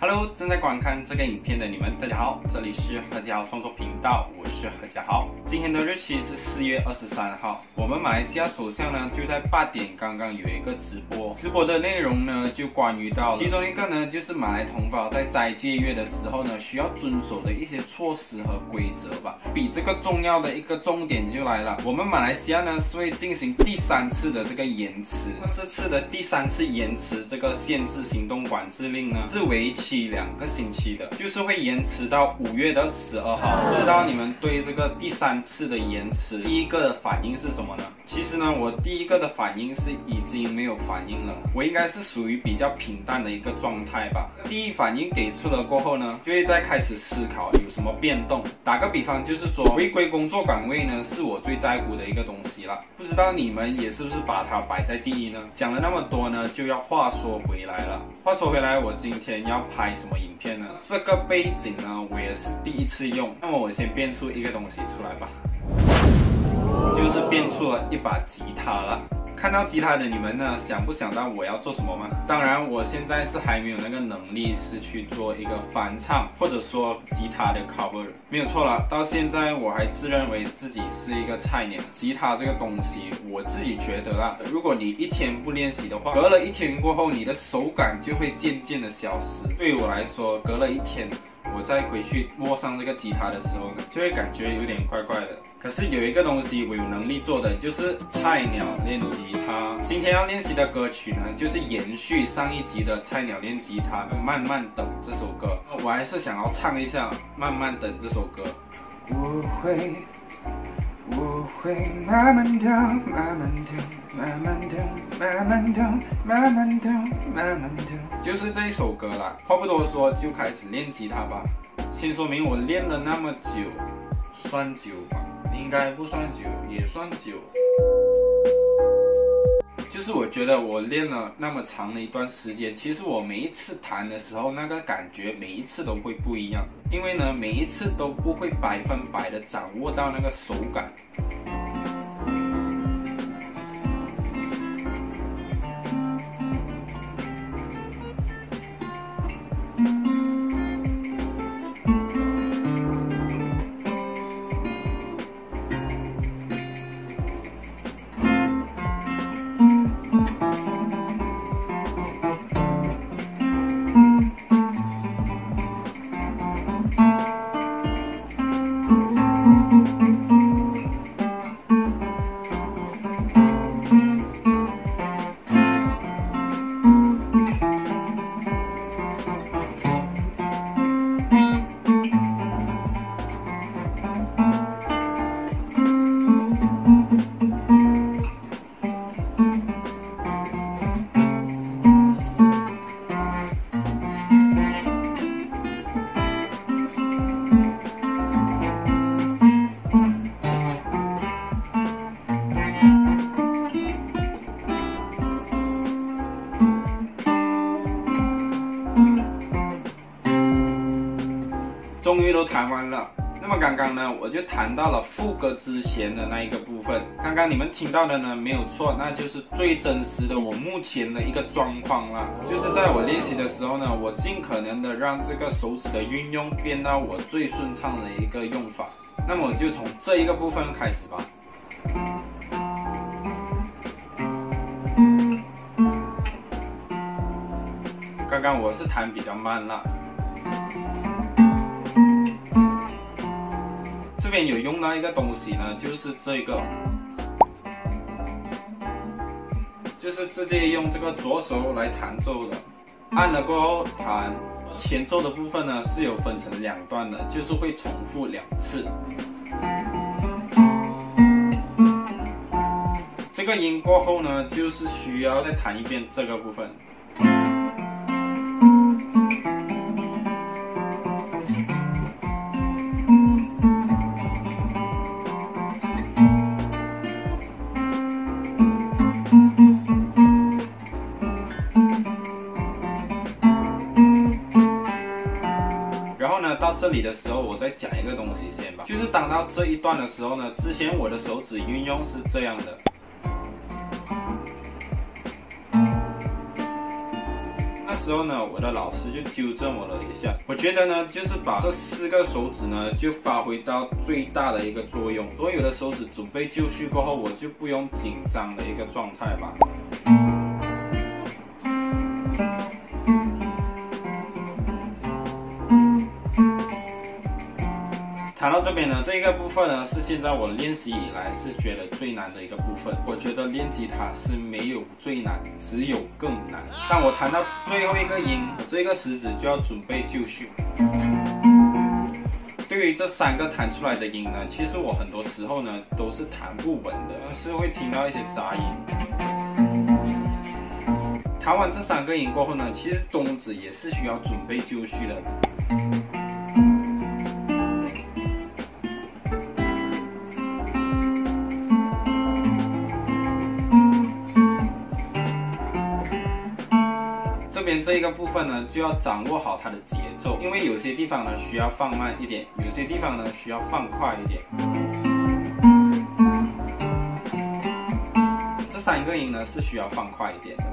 Hello，正在观看这个影片的你们，大家好，这里是何家豪创作频道，我是何家豪。今天的日期是四月二十三号，我们马来西亚首相呢就在八点刚刚有一个直播，直播的内容呢就关于到其中一个呢就是马来同胞在斋戒月的时候呢需要遵守的一些措施和规则吧。比这个重要的一个重点就来了，我们马来西亚呢是会进行第三次的这个延迟，那这次的第三次延迟这个限制行动管制令呢是为期。期两个星期的，就是会延迟到五月的十二号。不知道你们对这个第三次的延迟，第一个的反应是什么呢？其实呢，我第一个的反应是已经没有反应了，我应该是属于比较平淡的一个状态吧。第一反应给出了过后呢，就会再开始思考有什么变动。打个比方，就是说回归工作岗位呢，是我最在乎的一个东西了。不知道你们也是不是把它摆在第一呢？讲了那么多呢，就要话说回来了。话说回来，我今天要。拍什么影片呢？这个背景呢，我也是第一次用。那么我先变出一个东西出来吧，就是变出了一把吉他了。看到吉他的你们呢，想不想到我要做什么吗？当然，我现在是还没有那个能力，是去做一个翻唱，或者说吉他的 cover，没有错了。到现在我还自认为自己是一个菜鸟。吉他这个东西，我自己觉得啦，如果你一天不练习的话，隔了一天过后，你的手感就会渐渐的消失。对我来说，隔了一天。再回去摸上这个吉他的时候，就会感觉有点怪怪的。可是有一个东西我有能力做的，就是菜鸟练吉他。今天要练习的歌曲呢，就是延续上一集的菜鸟练吉他《慢慢等》这首歌。我还是想要唱一下《慢慢等》这首歌。我会。会慢慢等，慢慢等，慢慢等，慢慢等，慢慢等，慢慢等，就是这一首歌啦。话不多说，就开始练吉他吧。先说明我练了那么久，算久吧？应该不算久，也算久。就是我觉得我练了那么长的一段时间，其实我每一次弹的时候，那个感觉每一次都会不一样，因为呢，每一次都不会百分百的掌握到那个手感。于都弹完了。那么刚刚呢，我就弹到了副歌之前的那一个部分。刚刚你们听到的呢，没有错，那就是最真实的我目前的一个状况了。就是在我练习的时候呢，我尽可能的让这个手指的运用变到我最顺畅的一个用法。那么我就从这一个部分开始吧。刚刚我是弹比较慢了。这边有用到一个东西呢，就是这个，就是直接用这个左手来弹奏的，按了过后弹。前奏的部分呢是有分成两段的，就是会重复两次。这个音过后呢，就是需要再弹一遍这个部分。这里的时候，我再讲一个东西先吧，就是当到这一段的时候呢，之前我的手指运用是这样的，那时候呢，我的老师就纠正我了一下。我觉得呢，就是把这四个手指呢，就发挥到最大的一个作用。所有的手指准备就绪过后，我就不用紧张的一个状态吧。谈到这边呢，这一个部分呢是现在我练习以来是觉得最难的一个部分。我觉得练吉他是没有最难，只有更难。当我弹到最后一个音，这个食指就要准备就绪。对于这三个弹出来的音呢，其实我很多时候呢都是弹不稳的，是会听到一些杂音。弹完这三个音过后呢，其实中指也是需要准备就绪的。边这一个部分呢，就要掌握好它的节奏，因为有些地方呢需要放慢一点，有些地方呢需要放快一点。这三个音呢是需要放快一点的，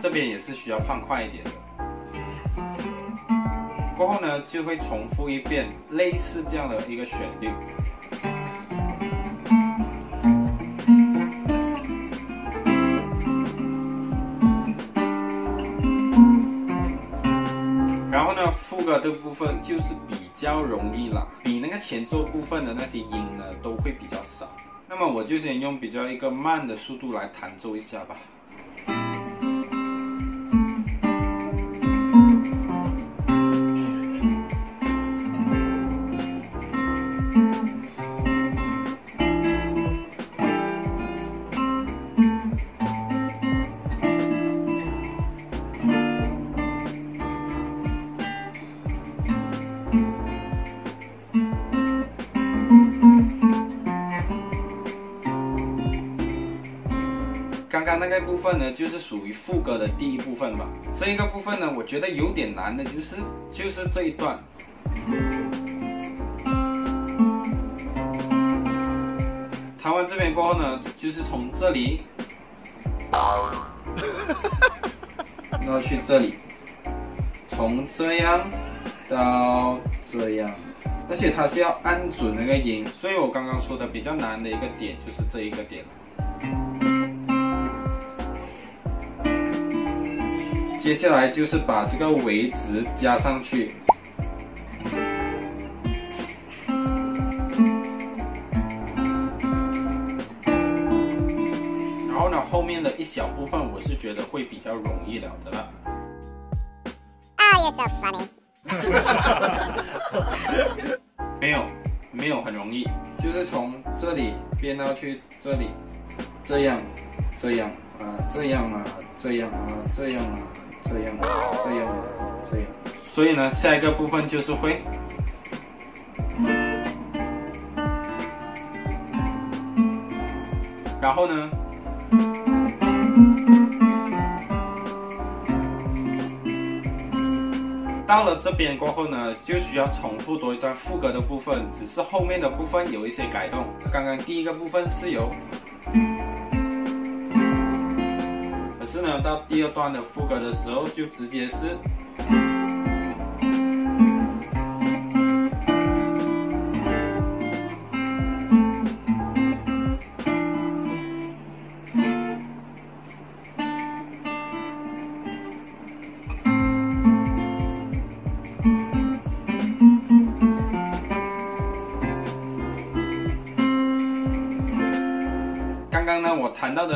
这边也是需要放快一点的。过后呢就会重复一遍类似这样的一个旋律。歌的部分就是比较容易了，比那个前奏部分的那些音呢都会比较少。那么我就先用比较一个慢的速度来弹奏一下吧。分呢，就是属于副歌的第一部分吧。这一个部分呢，我觉得有点难的，就是就是这一段。弹完这边过后呢，就是从这里，然后去这里，从这样到这样，而且它是要按准那个音，所以我刚刚说的比较难的一个点就是这一个点。接下来就是把这个尾值加上去，然后呢，后面的一小部分我是觉得会比较容易了的了。Oh, you're so funny. 没有，没有很容易，就是从这里编到去这里，这样，这样啊，这样啊，这样啊，这样啊。这样，这样，这样。所以呢，下一个部分就是会，然后呢，到了这边过后呢，就需要重复多一段副歌的部分，只是后面的部分有一些改动。刚刚第一个部分是由。是呢，到第二段的副歌的时候，就直接是。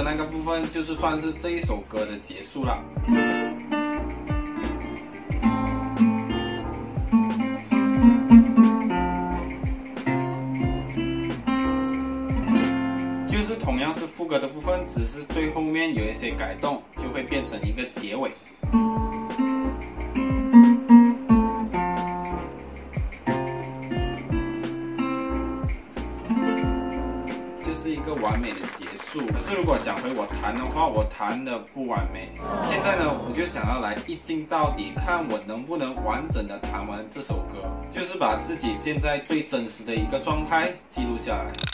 那个部分，就是算是这一首歌的结束了。就是同样是副歌的部分，只是最后面有一些改动，就会变成一个结尾。结束。可是如果讲回我弹的话，我弹的不完美。现在呢，我就想要来一镜到底，看我能不能完整的弹完这首歌，就是把自己现在最真实的一个状态记录下来。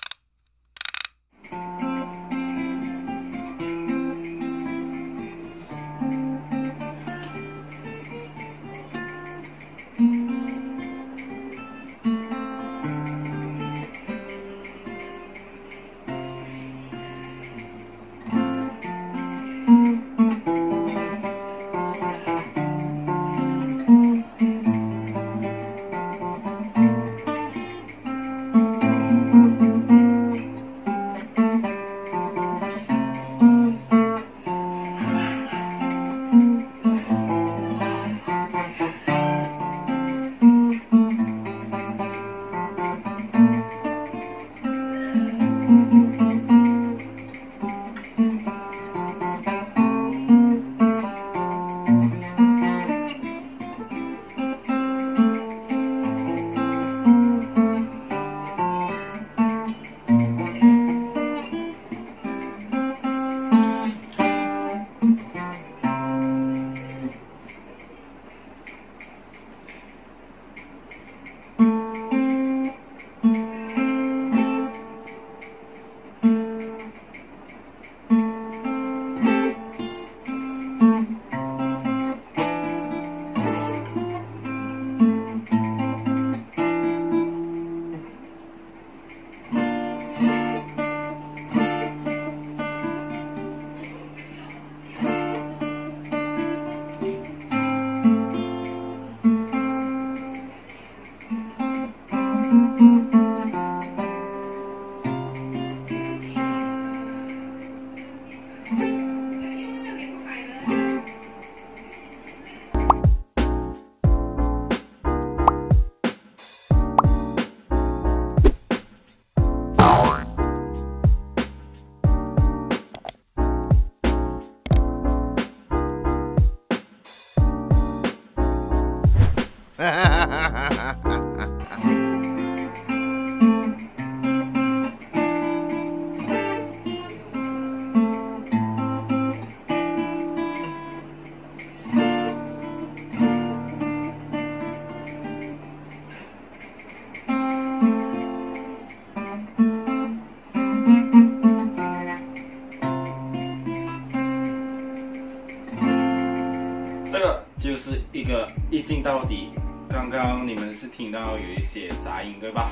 一镜到底。刚刚你们是听到有一些杂音对吧？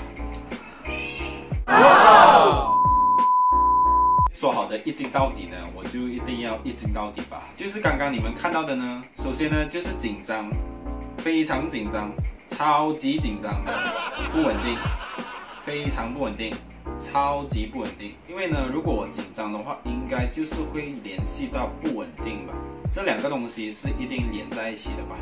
说好的一镜到底呢，我就一定要一镜到底吧。就是刚刚你们看到的呢，首先呢就是紧张，非常紧张，超级紧张，不稳定，非常不稳定，超级不稳定。因为呢，如果我紧张的话，应该就是会联系到不稳定吧。这两个东西是一定连在一起的吧？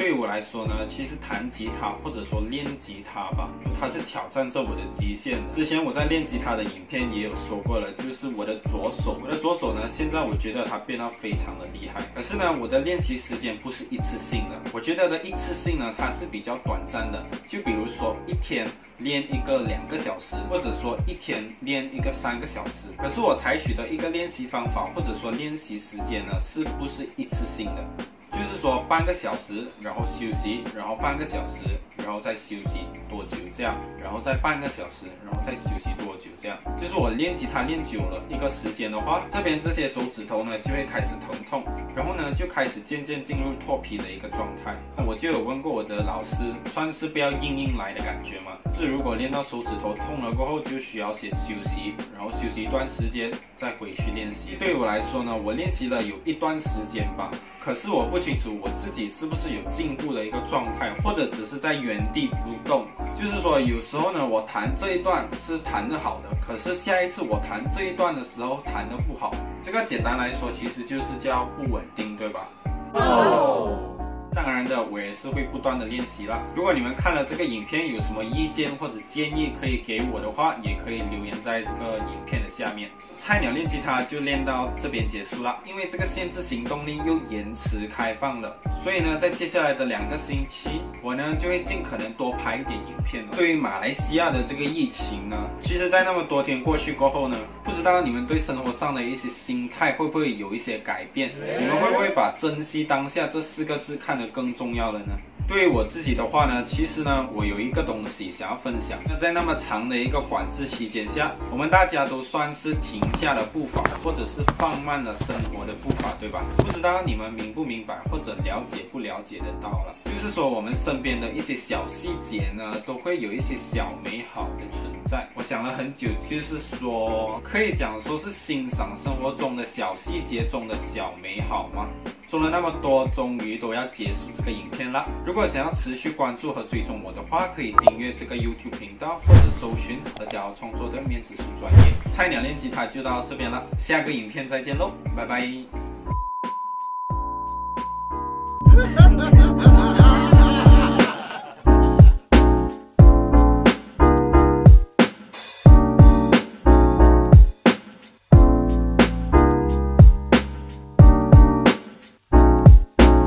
对我来说呢，其实弹吉他或者说练吉他吧，它是挑战着我的极限。之前我在练吉他的影片也有说过了，就是我的左手，我的左手呢，现在我觉得它变得非常的厉害。可是呢，我的练习时间不是一次性的，我觉得的一次性呢，它是比较短暂的。就比如说一天练一个两个小时，或者说一天练一个三个小时。可是我采取的一个练习方法或者说练习时间呢，是不是一次性的？就是说半个小时，然后休息，然后半个小时，然后再休息多久这样，然后再半个小时，然后再休息多久这样。就是我练吉他练久了一个时间的话，这边这些手指头呢就会开始疼痛，然后呢就开始渐渐进入脱皮的一个状态。那我就有问过我的老师，算是不要硬硬来的感觉吗？是如果练到手指头痛了过后，就需要先休息，然后休息一段时间再回去练习。对我来说呢，我练习了有一段时间吧，可是我不清楚我自己是不是有进步的一个状态，或者只是在原地不动。就是说，有时候呢，我弹这一段是弹得好的，可是下一次我弹这一段的时候弹得不好。这个简单来说，其实就是叫不稳定，对吧？哦。我也是会不断的练习啦。如果你们看了这个影片有什么意见或者建议可以给我的话，也可以留言在这个影片的下面。菜鸟练吉他就练到这边结束了，因为这个限制行动令又延迟开放了，所以呢，在接下来的两个星期，我呢就会尽可能多拍一点影片。对于马来西亚的这个疫情呢，其实，在那么多天过去过后呢，不知道你们对生活上的一些心态会不会有一些改变？你们会不会把珍惜当下这四个字看得？更重要的呢？对于我自己的话呢，其实呢，我有一个东西想要分享。那在那么长的一个管制期间下，我们大家都算是停下了步伐，或者是放慢了生活的步伐，对吧？不知道你们明不明白，或者了解不了解得到了？就是说，我们身边的一些小细节呢，都会有一些小美好的存在。我想了很久，就是说，可以讲说是欣赏生活中的小细节中的小美好吗？说了那么多，终于都要结束这个影片了。如果想要持续关注和追踪我的话，可以订阅这个 YouTube 频道，或者搜寻何家豪创作的面子书专业。菜鸟练吉他就到这边了，下个影片再见喽，拜拜。